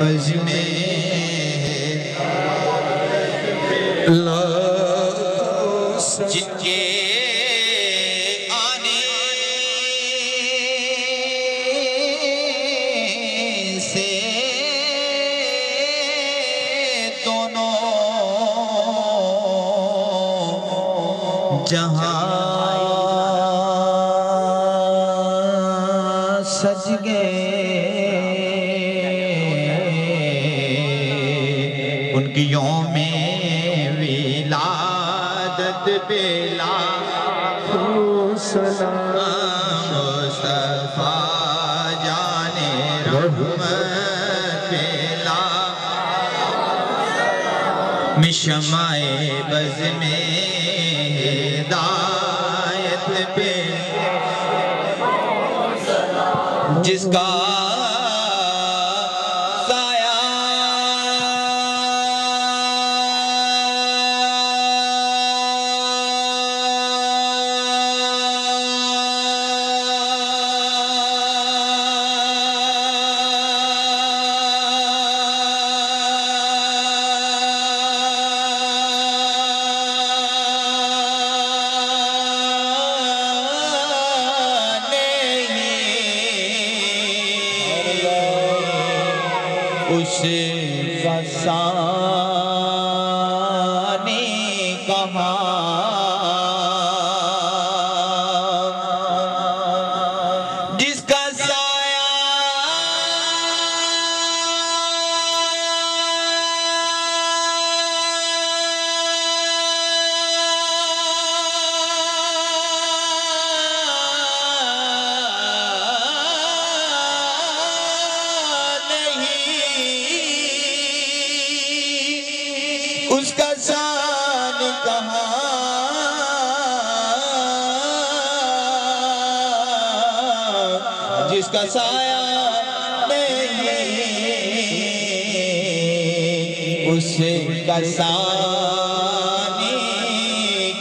बज में जिनके आने से दोनों जहाँ उनकी में विलादत बेला। मुस्तफ़ा जाने रहमत बेला। मिशमाए बज में हिदायत पे जिसका उस फसाने कहा जिसका कहाँ जिसका साया नहीं उसे का सानी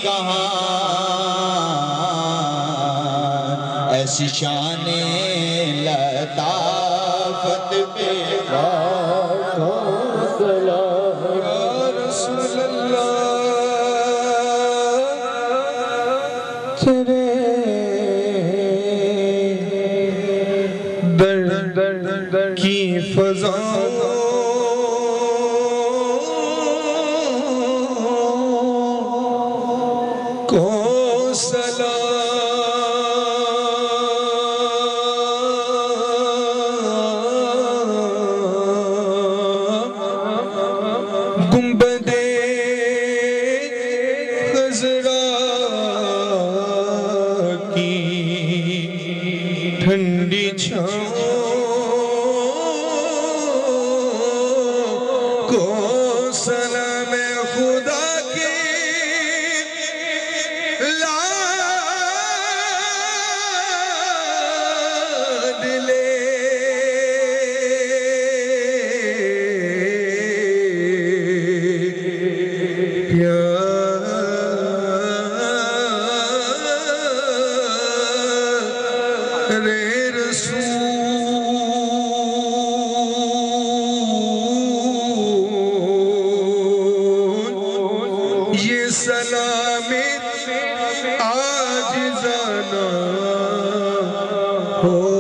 कहाँ। ऐसी शान लताफत पे दर दर की फजाओं को ठंडी छाओं को सलाम खुदा की। लाडले प्यारे सलामी आज जाना हो